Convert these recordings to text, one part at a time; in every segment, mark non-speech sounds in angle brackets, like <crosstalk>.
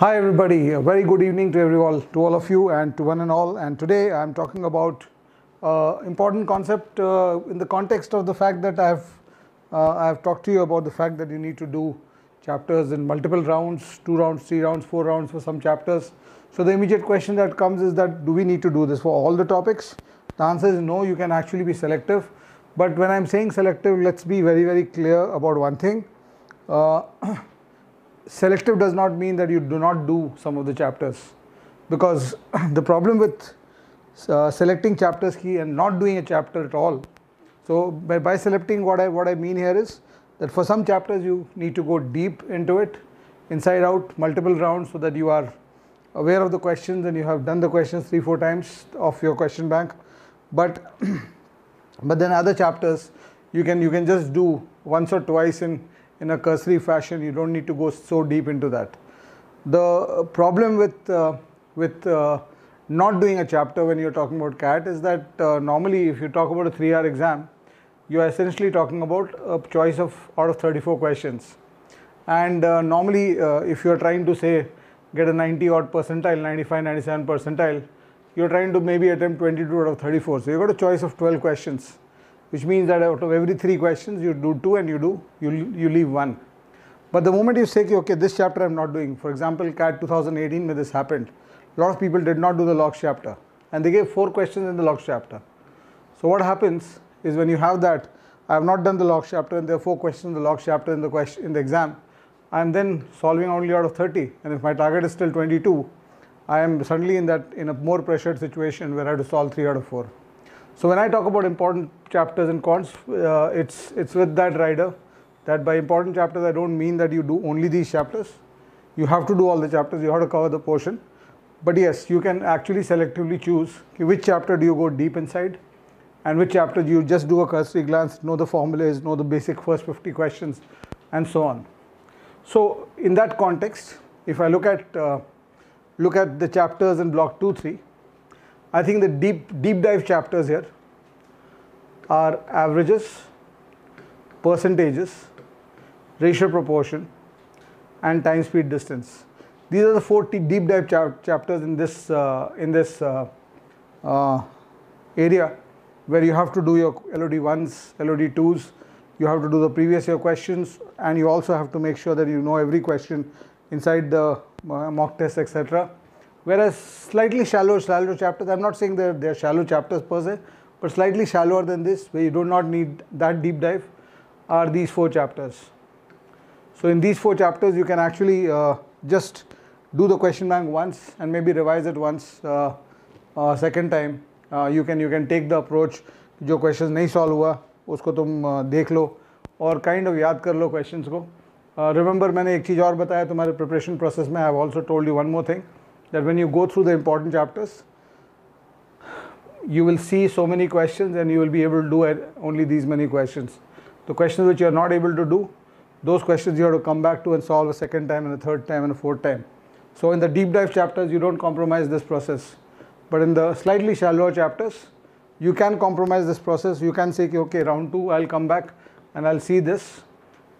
Hi everybody, a very good evening to everyone, to all of you and to one and all. And today I'm talking about uh, important concept uh, in the context of the fact that I've uh, I've talked to you about the fact that you need to do chapters in multiple rounds, two rounds, three rounds, four rounds for some chapters. So the immediate question that comes is that do we need to do this for all the topics? The answer is no, you can actually be selective. But when I'm saying selective, let's be very, very clear about one thing. <clears throat> Selective does not mean that you do not do some of the chapters. Because <clears throat> the problem with uh, selecting chapters key and not doing a chapter at all so by, by selecting what I what I mean here is that for some chapters you need to go deep into it inside out multiple rounds so that you are aware of the questions and you have done the questions three four times of your question bank. But <clears throat> but then other chapters you can you can just do once or twice in in a cursory fashion. You don't need to go so deep into that. The problem with uh, with uh, not doing a chapter when you're talking about CAT is that uh, normally if you talk about a three-hour exam, you are essentially talking about a choice of out of 34 questions. And uh, normally uh, if you're trying to say get a 90 odd percentile, 95, 97 percentile, you're trying to maybe attempt 22 out of 34. So you've got a choice of 12 questions which means that out of every three questions you do two and you do you, you leave one. But the moment you say, okay, this chapter I'm not doing, for example, CAT 2018 when this happened, a lot of people did not do the logs chapter and they gave four questions in the logs chapter. So what happens is when you have that, I have not done the logs chapter and there are four questions in the logs chapter in the question in the exam. I am then solving only out of 30 and if my target is still 22, I am suddenly in that in a more pressured situation where I have to solve 3 out of 4. So when I talk about important chapters and quants, uh, it's it's with that rider that by important chapters I don't mean that you do only these chapters. You have to do all the chapters. You have to cover the portion. But yes, you can actually selectively choose which chapter do you go deep inside, and which chapter do you just do a cursory glance, know the formulas, know the basic first 50 questions, and so on. So in that context, if I look at uh, look at the chapters in block 2, 3, I think the deep, deep dive chapters here are averages, percentages, ratio proportion, and time speed distance. These are the four deep dive chapters in this uh, in this uh, uh, area where you have to do your LOD ones, LOD twos. You have to do the previous year questions, and you also have to make sure that you know every question inside the uh, mock test, etc Whereas slightly shallow, shallow chapters, I'm not saying they're, they're shallow chapters per se, but slightly shallower than this, where you do not need that deep dive, are these four chapters. So in these four chapters, you can actually uh, just do the question bank once and maybe revise it once uh, uh, second time. Uh, you can you can take the approach जो questions नहीं solve हुआ उसको तुम uh, देख लो और kind of याद कर लो questions को. Uh, remember मैंने एक चीज़ और बताया तुम्हारे preparation process में I have also told you one more thing that when you go through the important chapters, you will see so many questions and you will be able to do only these many questions. The questions which you are not able to do, those questions you have to come back to and solve a second time and a third time and a fourth time. So in the deep dive chapters, you don't compromise this process. But in the slightly shallower chapters, you can compromise this process. You can say, okay, round two, I'll come back and I'll see this.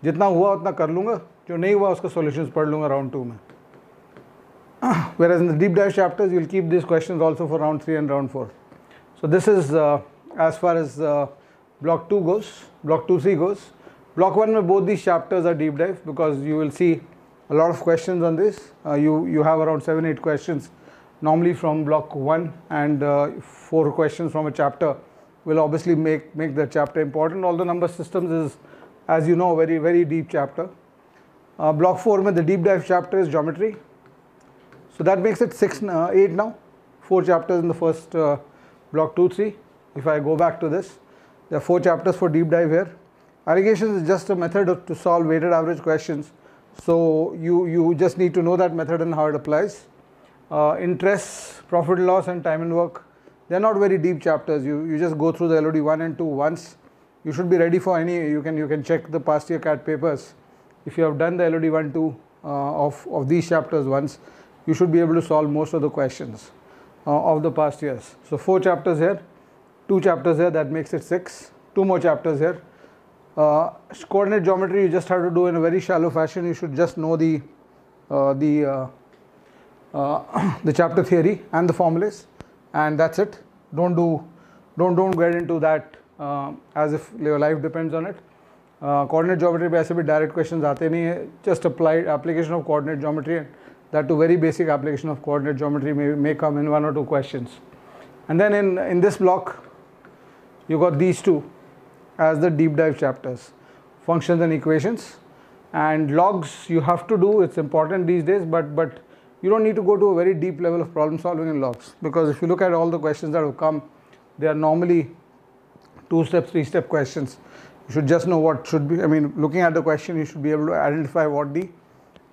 जितना हुआ उतना कर लूँगा जो नहीं हुआ उसका solutions पढ़ लूँगा राउंड टू में whereas in the deep dive chapters you'll keep these questions also for round 3 and round 4. So this is uh, as far as uh, block 2 goes, block 2 3 goes. Block 1 where both these chapters are deep dive because you will see a lot of questions on this. Uh, you, you have around 7 8 questions normally from block 1 and uh, 4 questions from a chapter will obviously make, make the chapter important. All the number systems is as you know very very deep chapter. Uh, block 4 the deep dive chapter is geometry so that makes it 6, uh, 8 now, 4 chapters in the first uh, block 2, 3. If I go back to this, there are 4 chapters for deep dive here. Alligations is just a method of, to solve weighted average questions. So you, you just need to know that method and how it applies. Uh, interest, profit loss and time and work, they are not very deep chapters. You, you just go through the LOD 1 and 2 once. You should be ready for any, you can, you can check the past year CAT papers. If you have done the LOD 1, 2 uh, of, of these chapters once, you should be able to solve most of the questions uh, of the past years. So four chapters here, two chapters here, that makes it six, two more chapters here. Uh, coordinate geometry you just have to do in a very shallow fashion. You should just know the uh, the uh, uh, <coughs> the chapter theory and the formulas and that's it don't do don't don't get into that uh, as if your life depends on it coordinate geometry पे ऐसे भी direct questions आते नहीं है just apply application of coordinate geometry and that to very basic application of coordinate geometry may, may come in one or two questions. And then in in this block you got these two as the deep dive chapters. Functions and equations. And logs you have to do it's important these days but but you don't need to go to a very deep level of problem solving in logs. Because if you look at all the questions that have come they are normally two step three step questions. You should just know what should be i mean looking at the question you should be able to identify what the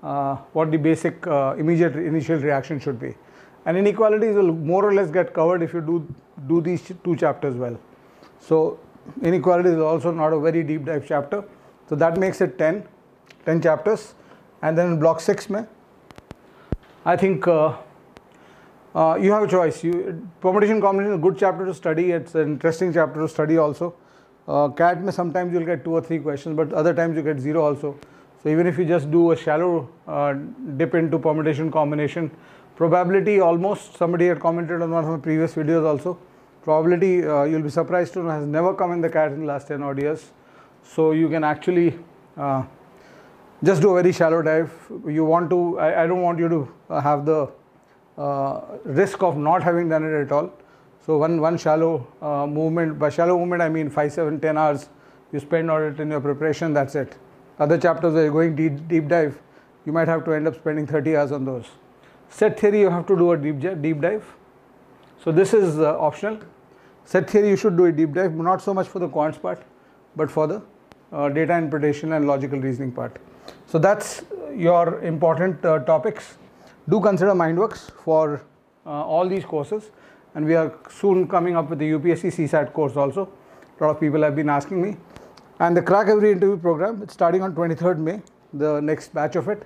what the basic uh, immediate initial reaction should be and inequalities will more or less get covered if you do do these two chapters well so inequalities is also not a very deep dive chapter so that makes it 10 10 chapters and then in block 6 mein I think uh, uh, you have a choice. You, permutation combination is a good chapter to study. It's an interesting chapter to study also. Uh, CAT sometimes you'll get two or three questions, but other times you get zero also. So even if you just do a shallow uh, dip into permutation combination, probability almost somebody had commented on one of my previous videos also. Probability uh, you'll be surprised to know has never come in the CAT in the last 10 odd years. So you can actually uh, just do a very shallow dive. You want to, I, I don't want you to uh, have the uh, risk of not having done it at all. So one, one shallow uh, movement, by shallow movement I mean 5, 7, 10 hours you spend on it in your preparation, that's it. Other chapters where you're going deep, deep dive, you might have to end up spending 30 hours on those. Set theory you have to do a deep, deep dive. So this is uh, optional. Set theory you should do a deep dive, not so much for the quants part, but for the uh, data interpretation and logical reasoning part. So that's your important uh, topics. Do consider Mindworkzz for uh, all these courses and we are soon coming up with the UPSC CSAT course also. A lot of people have been asking me. And the Crack Every Interview program, it's starting on 23rd May, the next batch of it.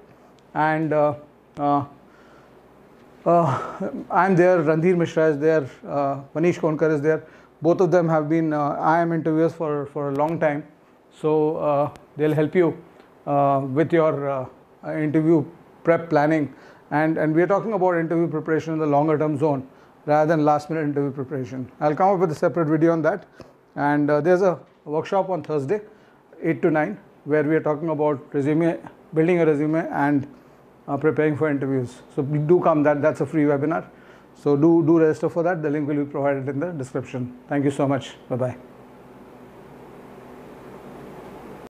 And uh, uh, uh I'm there, Randhir Mishra is there, uh, Manish Konkar is there. Both of them have been uh, am interviewers for, for a long time. So they'll help you with your interview prep planning and, and we are talking about interview preparation in the longer term zone rather than last minute interview preparation. I'll come up with a separate video on that and uh, there's a workshop on Thursday 8 to 9 where we are talking about resume, building a resume and uh, preparing for interviews. So do come that that's a free webinar. So do do register for that. The link will be provided in the description. Thank you so much. Bye bye.